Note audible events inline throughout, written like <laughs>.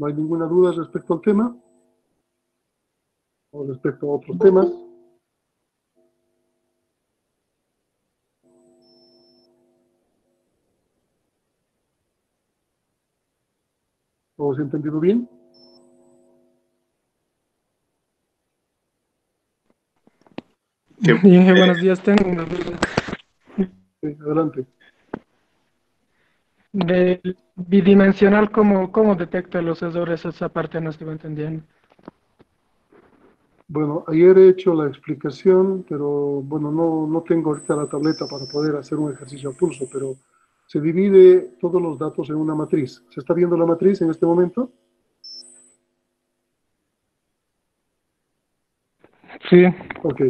¿No hay ninguna duda respecto al tema? ¿O respecto a otros temas? ¿Todos entendido bien? <laughs> Bien, buenos días. Tengo una duda. Sí, adelante. Del bidimensional, ¿cómo, ¿cómo detecta los errores? Esa parte no estuve entendiendo. Bueno, ayer he hecho la explicación, pero bueno, no, no tengo ahorita la tableta para poder hacer un ejercicio a pulso, pero se divide todos los datos en una matriz. ¿Se está viendo la matriz en este momento? Sí. Ok.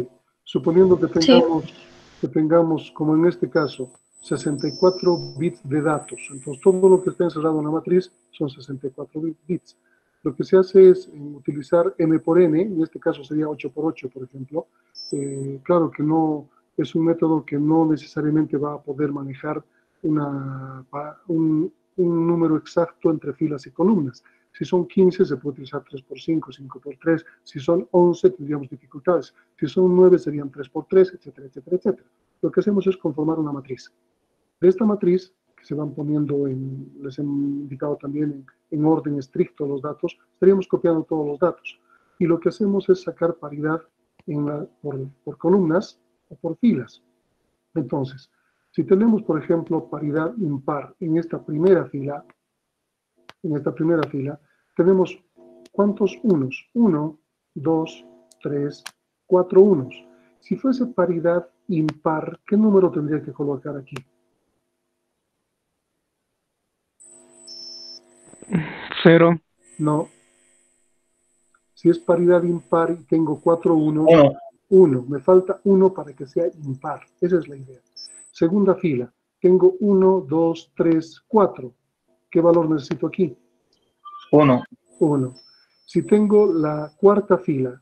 Suponiendo que tengamos, que tengamos, como en este caso, 64 bits de datos. Entonces, todo lo que está encerrado en la matriz son 64 bits. Lo que se hace es utilizar m por n, en este caso sería 8 por 8, por ejemplo. Eh, claro que no es un método que no necesariamente va a poder manejar un, un número exacto entre filas y columnas. Si son 15, se puede utilizar 3 por 5, 5 por 3. Si son 11, tendríamos dificultades. Si son 9, serían 3 por 3, etcétera, etcétera, etcétera. Lo que hacemos es conformar una matriz. De esta matriz, que se van poniendo, en, les he indicado también en, en orden estricto los datos, estaríamos copiando todos los datos. Y lo que hacemos es sacar paridad en la, por, por columnas o por filas. Entonces, si tenemos, por ejemplo, paridad impar en esta primera fila, en esta primera fila, tenemos ¿cuántos unos? Uno, dos, tres, cuatro unos. Si fuese paridad impar, ¿qué número tendría que colocar aquí? Cero. No. Si es paridad impar y tengo cuatro unos, Uno. uno. Me falta uno para que sea impar. Esa es la idea. Segunda fila. Tengo uno, dos, tres, cuatro. ¿Qué valor necesito aquí? Uno. 1. Si tengo la cuarta fila,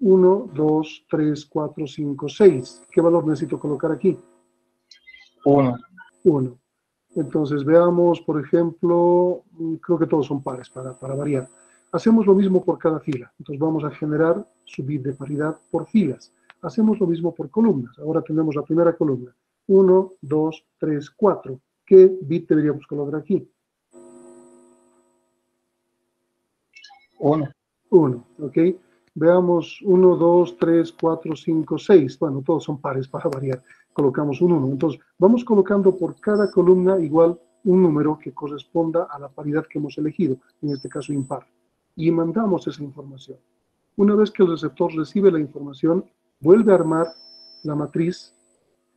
1, 2, 3, 4, 5, 6, ¿qué valor necesito colocar aquí? Uno. 1. Entonces veamos, por ejemplo, creo que todos son pares para, para variar. Hacemos lo mismo por cada fila. Entonces vamos a generar su bit de paridad por filas. Hacemos lo mismo por columnas. Ahora tenemos la primera columna. 1, 2, 3, 4. ¿Qué bit deberíamos colocar aquí? Uno. 1, ¿ok? Veamos 1, 2, 3, 4, 5, 6. Bueno, todos son pares para variar. Colocamos un 1. Entonces, vamos colocando por cada columna igual un número que corresponda a la paridad que hemos elegido, en este caso impar. Y mandamos esa información. Una vez que el receptor recibe la información, vuelve a armar la matriz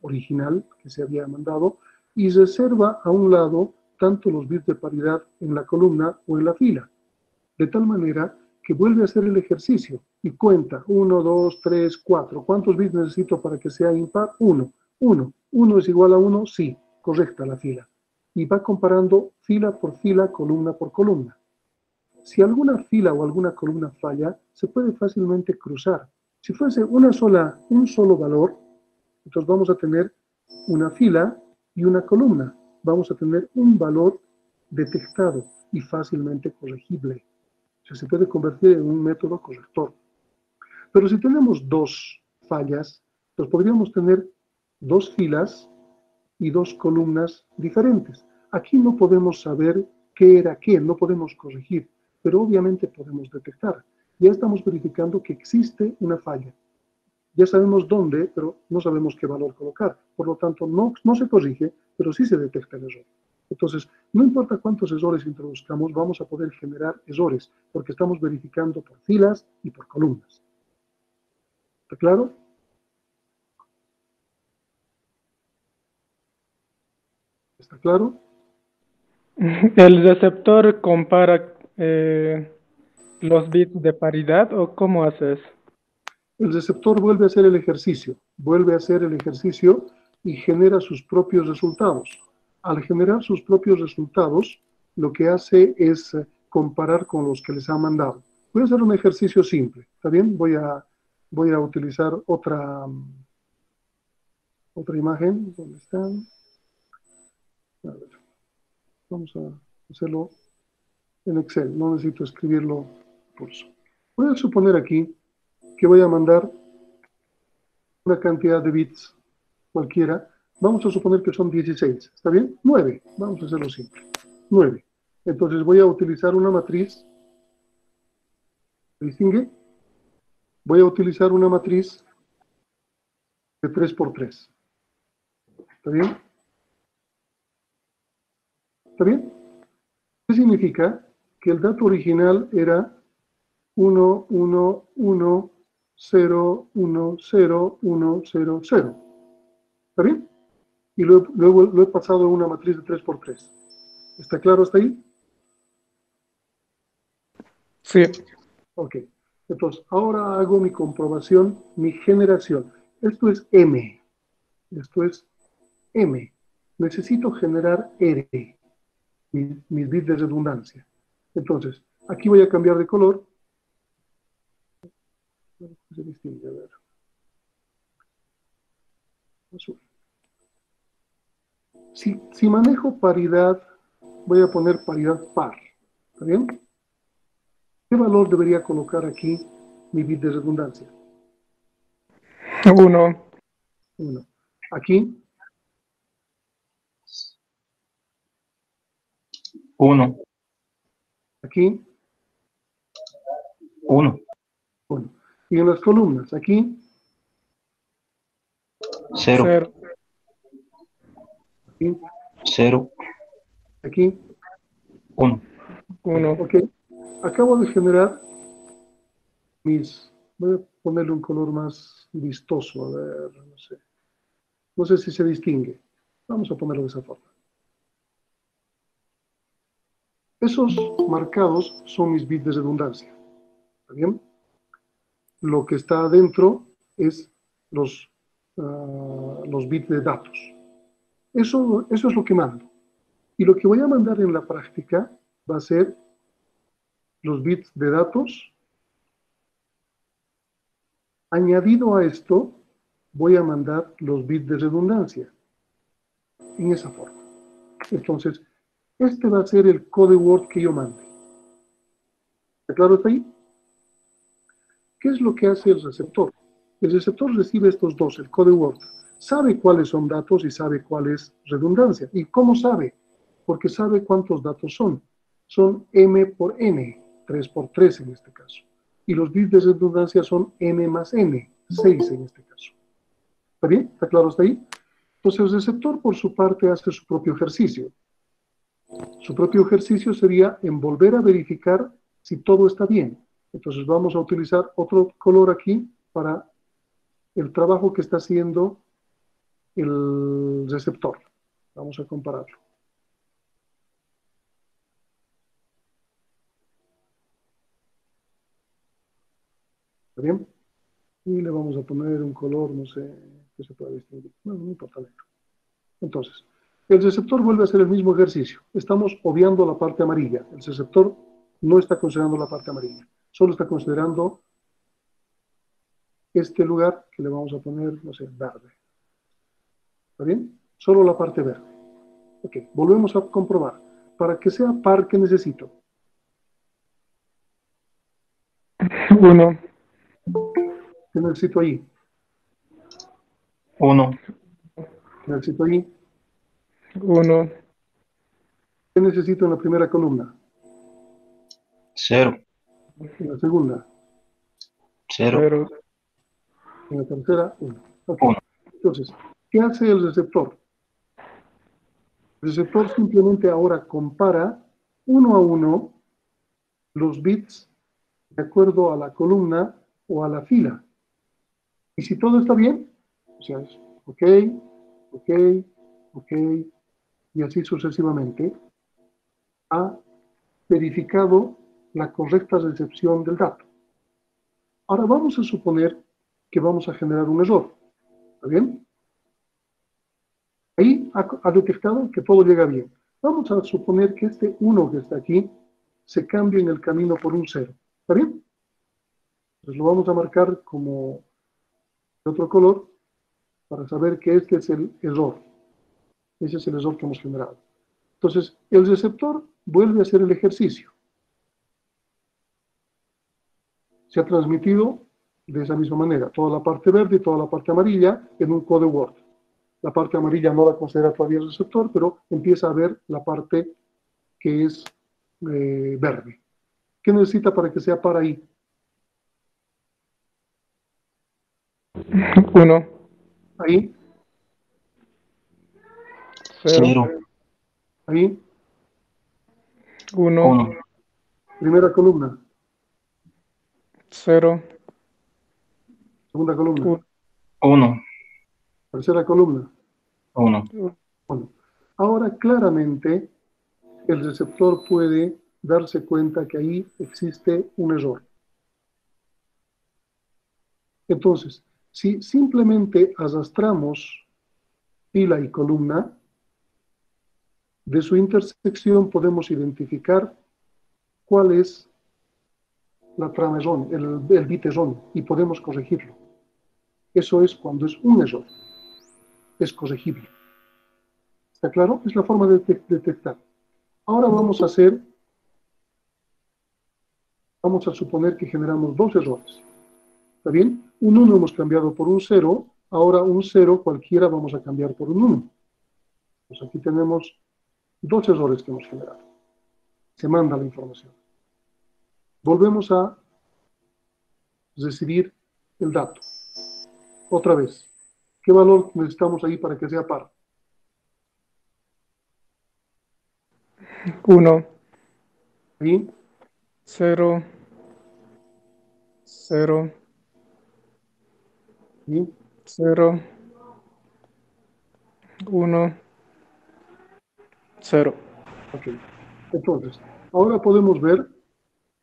original que se había mandado y reserva a un lado tanto los bits de paridad en la columna o en la fila de tal manera que vuelve a hacer el ejercicio y cuenta 1, 2, 3, 4. ¿Cuántos bits necesito para que sea impar? 1. 1. 1 es igual a 1, sí, correcta la fila. Y va comparando fila por fila, columna por columna. Si alguna fila o alguna columna falla, se puede fácilmente cruzar. Si fuese una sola, un solo valor, entonces vamos a tener una fila y una columna. Vamos a tener un valor detectado y fácilmente corregible se puede convertir en un método corrector. Pero si tenemos dos fallas, pues podríamos tener dos filas y dos columnas diferentes. Aquí no podemos saber qué era qué, no podemos corregir, pero obviamente podemos detectar. Ya estamos verificando que existe una falla. Ya sabemos dónde, pero no sabemos qué valor colocar. Por lo tanto, no, se corrige, pero sí se detecta el error. Entonces, no importa cuántos errores introduzcamos, vamos a poder generar errores, porque estamos verificando por filas y por columnas. ¿Está claro? ¿Está claro? <laughs> ¿El receptor compara eh, los bits de paridad o cómo haces? El receptor vuelve a hacer el ejercicio, vuelve a hacer el ejercicio y genera sus propios resultados al generar sus propios resultados, lo que hace es eh, comparar con los que les ha mandado. Voy a hacer un ejercicio simple, ¿está bien? Voy a, voy a utilizar otra, otra imagen. ¿Dónde están? A ver, vamos a hacerlo en Excel, no necesito escribirlo por eso. Voy a suponer aquí que voy a mandar una cantidad de bits cualquiera. Vamos a suponer que son 16, ¿está bien? 9, vamos a hacerlo simple. 9. Entonces voy a utilizar una matriz, ¿se distingue? Voy a utilizar una matriz de 3 por 3. ¿Está bien? ¿Está bien? ¿Qué significa? Que el dato original era 1, 1, 1, 0, 1, 0, 1, 0, 0. ¿Está bien? Y luego, luego lo he pasado a una matriz de 3 por 3. ¿Está claro hasta ahí? Sí. Ok. Entonces, ahora hago mi comprobación, mi generación. Esto es M. Esto es M. Necesito generar R, mis, bits de redundancia. Entonces, aquí voy a cambiar de color. A ver. Azul. Si, si manejo paridad, voy a poner paridad par. ¿Está bien? ¿Qué valor debería colocar aquí mi bit de redundancia? Uno. Uno. Aquí, Uno. aquí, Uno. uno. Y en las columnas, aquí, Cero. Cero. aquí, Cero. aquí. Uno. Uno. Ok. Acabo de generar mis... Voy a ponerle un color más vistoso, a ver, no sé. No sé si se distingue. Vamos a ponerlo de esa forma. Esos marcados son mis bits de redundancia. ¿Está bien? Lo que está adentro es los, ah, los bits de datos. Eso, eso es lo que mando. Y lo que voy a mandar en la práctica va a ser los bits de datos. Añadido a esto, voy a mandar los bits de redundancia. En esa forma. Entonces, este va a ser el code word que yo mande. ¿Está claro hasta ahí? ¿Qué es lo que hace el receptor? El receptor recibe estos dos, el code word. Sabe cuáles son datos y sabe cuál es redundancia. ¿Y cómo sabe? Porque sabe cuántos datos son. Son m por n, 3 por 3 en este caso. Y los bits de redundancia son n más n, 6 en este caso. ¿Está bien? ¿Está claro hasta ahí? Entonces el receptor por su parte hace su propio ejercicio. Su propio ejercicio sería en volver a verificar si todo está bien. Entonces vamos a utilizar otro color aquí para el trabajo que está haciendo el receptor. Vamos a compararlo. ¿Está bien? Y le vamos a poner un color, no sé, que se pueda distinguir. Bueno, no importa. negro. Entonces, el receptor vuelve a hacer el mismo ejercicio. Estamos obviando la parte amarilla. El receptor no está considerando la parte amarilla. Solo está considerando este lugar que le vamos a poner, no sé, verde. ¿Está bien? Solo la parte verde. Ok, volvemos a comprobar. Para que sea par, ¿qué necesito? <laughs> Uno. ¿Qué necesito ahí? Uno. ¿Qué necesito ahí? Uno. ¿Qué necesito en la primera columna? Cero. En la segunda. Cero. Cero. En la tercera, uno. Ok. Uno. Entonces, ¿qué hace el receptor? El receptor simplemente ahora compara uno a uno los bits de acuerdo a la columna o a la fila. Y si todo está bien, o sea, es ok, ok, ok, y así sucesivamente, ha verificado la correcta recepción del dato. Ahora vamos a suponer que vamos a generar un error. ¿Está bien? Ahí ha, detectado que todo llega bien. Vamos a suponer que este 1 que está aquí se cambie en el camino por un 0. ¿Está bien? Entonces lo vamos a marcar como de otro color para saber que este es el error. Ese es el error que hemos generado. Entonces, el receptor vuelve a hacer el ejercicio. Se ha transmitido de esa misma manera, toda la parte verde y toda la parte amarilla en un code Word. La parte amarilla no la considera todavía el receptor, pero empieza a ver la parte que es eh, verde. ¿Qué necesita para que sea para ahí? <laughs> Uno. Ahí. Cero. Cero. Ahí. Uno. Uno. Primera columna. Cero. Segunda columna. Uno. Uno. Tercera columna. Uno. Bueno, ahora claramente el receptor puede darse cuenta que ahí existe un error. Entonces, si simplemente arrastramos fila y columna, de su intersección podemos identificar cuál es la trama el, el y podemos corregirlo. Eso es cuando es un error. Es corregible. ¿Está claro? Es la forma de detec- detectar. Ahora vamos a hacer, vamos a suponer que generamos dos errores. ¿Está bien? Un 1 hemos cambiado por un 0, ahora un 0 cualquiera vamos a cambiar por un 1. Pues aquí tenemos dos errores que hemos generado. Se manda la información. Volvemos a recibir el dato. Otra vez, ¿qué valor necesitamos ahí para que sea par? 1. ¿Y? 0. 0. 0, 1, 0. Entonces, ahora podemos ver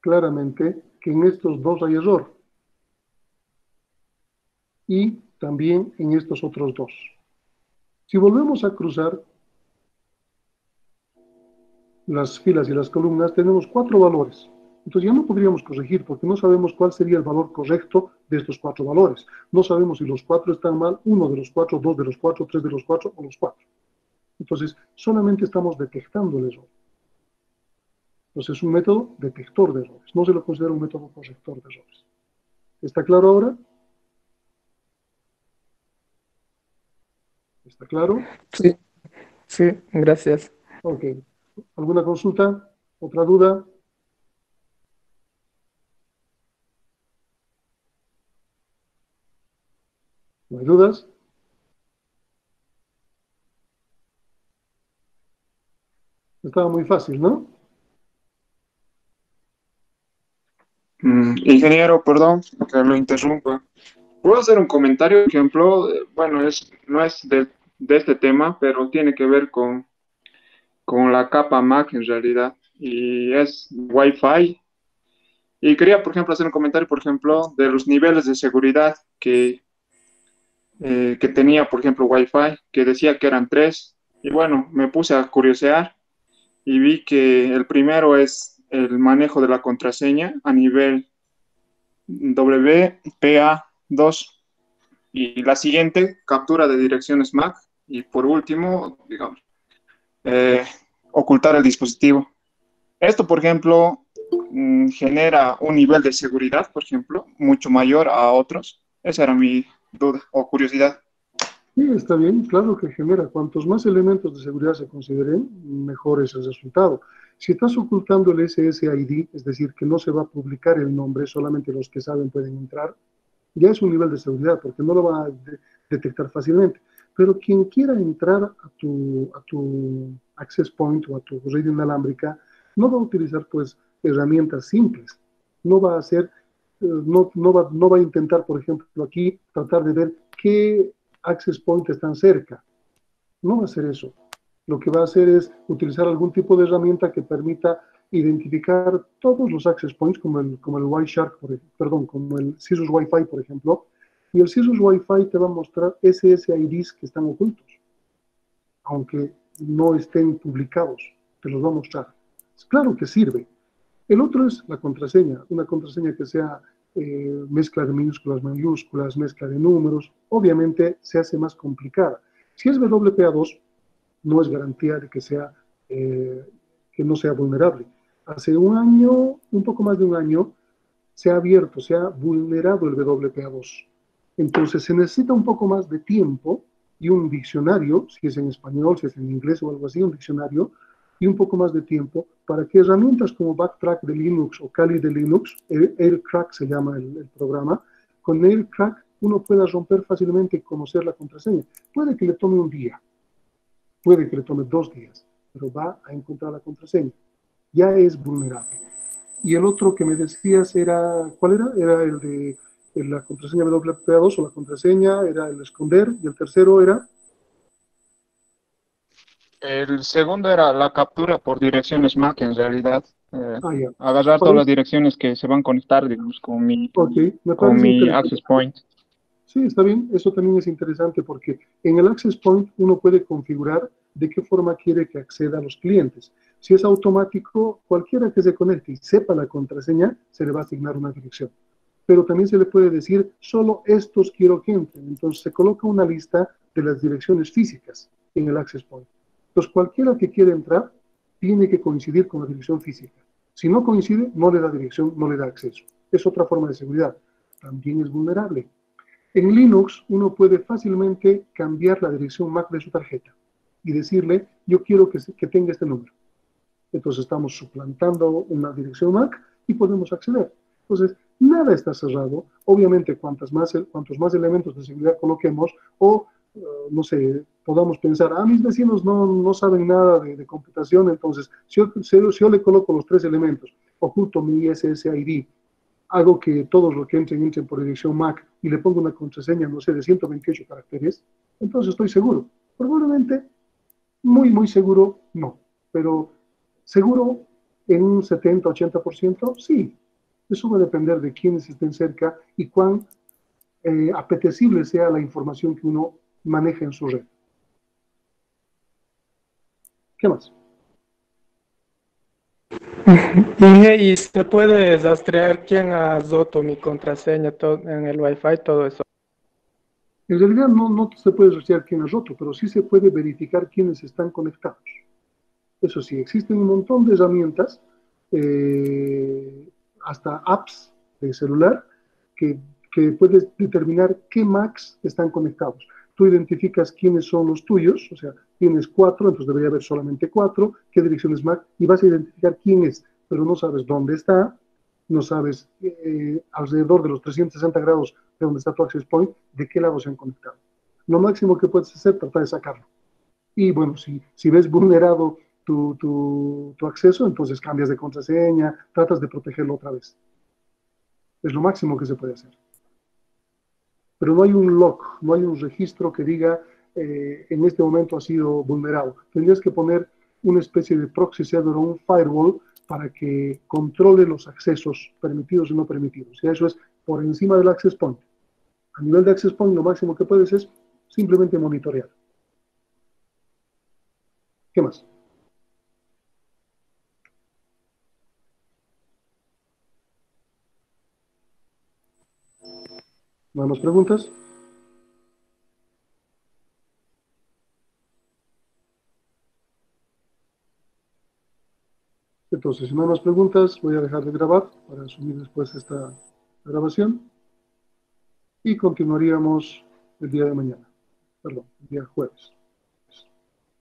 claramente que en estos dos hay error. Y también en estos otros dos. Si volvemos a cruzar las filas y las columnas, tenemos cuatro valores. Entonces ya no podríamos corregir porque no sabemos cuál sería el valor correcto de estos cuatro valores. No sabemos si los cuatro están mal, uno de los cuatro, dos de los cuatro, tres de los cuatro o los cuatro. Entonces, solamente estamos detectando el error. Entonces, es un método detector de errores. No se lo considera un método corrector de errores. ¿Está claro ahora? ¿Está claro? Sí. Sí, gracias. Ok. ¿Alguna consulta? ¿Otra duda? ¿No hay dudas? Estaba muy fácil, ¿no? Mm, ingeniero, perdón que lo interrumpa. ¿Puedo hacer un comentario? Por ejemplo, Eh, bueno, es, no es de, este tema, pero tiene que ver con, con la capa Mac en realidad. Y es Wi-Fi. Y quería, por ejemplo, hacer un comentario, por ejemplo, de los niveles de seguridad que, eh, que tenía, por ejemplo, Wi-Fi, que decía que eran tres. Y bueno, me puse a curiosear y vi que el primero es el manejo de la contraseña a nivel WPA2 y la siguiente, captura de direcciones MAC y por último, digamos, eh, ocultar el dispositivo. Esto, por ejemplo, mm, genera un nivel de seguridad, por ejemplo, mucho mayor a otros. Esa era mi duda o curiosidad. Sí, está bien, claro que genera. Cuantos más elementos de seguridad se consideren, mejor es el resultado. Si estás ocultando el SSID, es decir, que no se va a publicar el nombre, solamente los que saben pueden entrar, ya es un nivel de seguridad, porque no lo va a de- detectar fácilmente. Pero quien quiera entrar a tu, a tu access point o a tu red inalámbrica, no va a utilizar pues herramientas simples. No va a hacer, no, no, va, no va a intentar, por ejemplo, aquí tratar de ver qué access point están cerca. No va a hacer eso. Lo que va a hacer es utilizar algún tipo de herramienta que permita identificar todos los access points, como el, como el Wireshark, perdón, como el CISUS Wi-Fi, por ejemplo, y el CISUS Wi-Fi te va a mostrar SSIDs que están ocultos, aunque no estén publicados, te los va a mostrar. Claro que sirve. El otro es la contraseña, una contraseña que sea eh, mezcla de minúsculas, mayúsculas, mezcla de números, obviamente se hace más complicada. Si es WPA2, no es garantía de que sea eh, que no sea vulnerable. Hace un año, un poco más de un año, se ha abierto, se ha vulnerado el WPA2. Entonces se necesita un poco más de tiempo y un diccionario, si es en español, si es en inglés o algo así, un diccionario, y un poco más de tiempo para que herramientas como Backtrack de Linux o Kali de Linux, AirCrack se llama el, el programa, con AirCrack uno pueda romper fácilmente y conocer la contraseña. Puede que le tome un día, puede que le tome dos días, pero va a encontrar la contraseña. Ya es vulnerable. Y el otro que me decías era, ¿cuál era? Era el de la contraseña WPA2 o la contraseña, era el esconder, y el tercero era... El segundo era la captura por direcciones MAC, en realidad. Eh, Ah, agarrar ¿Cuál todas las es? direcciones que se van a conectar, digamos, con mi, Ok, me con parece mi interesante. access point. Sí, está bien. Eso también es interesante porque en el Access Point uno puede configurar de qué forma quiere que acceda a los clientes. Si es automático, cualquiera que se conecte y sepa la contraseña, se le va a asignar una dirección. Pero también se le puede decir, solo estos quiero que entren. Entonces se coloca una lista de las direcciones físicas en el Access Point. Entonces cualquiera que quiera entrar tiene que coincidir con la dirección física. Si no coincide, no le da dirección, no le da acceso. Es otra forma de seguridad. También es vulnerable. En Linux uno puede fácilmente cambiar la dirección MAC de su tarjeta y decirle, yo quiero que, tenga este número. Entonces estamos suplantando una dirección MAC y podemos acceder. Entonces, nada está cerrado. Obviamente, más, cuantos más elementos de seguridad coloquemos o, eh, no sé, podamos pensar, ah, mis vecinos no, no saben nada de, computación, entonces, si yo, si yo- le coloco los tres elementos, oculto mi SSID, hago que todos los que entren entren por dirección MAC y le pongo una contraseña, no sé, de 128 caracteres, entonces estoy seguro. Probablemente, muy, muy seguro, no. Pero seguro en un 70-80%, sí. Eso va a depender de quienes estén cerca y cuán eh, apetecible sea la información que uno maneja en su red. ¿Qué más? <laughs> Y, se puede rastrear quién ha roto mi contraseña to- en el Wi-Fi, todo eso. En realidad no, no se puede rastrear quién es roto, pero sí se puede verificar quiénes están conectados. Eso sí, existen un montón de herramientas, eh, hasta apps de celular, que, que puedes determinar qué Macs están conectados. Tú identificas quiénes son los tuyos, o sea, tienes cuatro, entonces debería haber solamente cuatro, qué dirección es Mac, y vas a identificar quién es, pero no sabes dónde está, no sabes eh, alrededor de los 360 grados de donde está tu access point, de qué lado se han conectado. Lo máximo que puedes hacer es tratar de sacarlo. Y bueno, si, si ves vulnerado tu, acceso, entonces cambias de contraseña, tratas de protegerlo otra vez. Es lo máximo que se puede hacer. Pero no hay un lock, no hay un registro que diga eh, en este momento ha sido vulnerado. Tendrías que poner una especie de proxy server o un firewall para que controle los accesos permitidos y no permitidos. Y eso es por encima del access point. A nivel de access point, lo máximo que puedes es simplemente monitorear. ¿Qué más? ¿No más preguntas? Entonces, si no hay más preguntas, voy a dejar de grabar para subir después esta grabación y continuaríamos el día de mañana, perdón, el día jueves.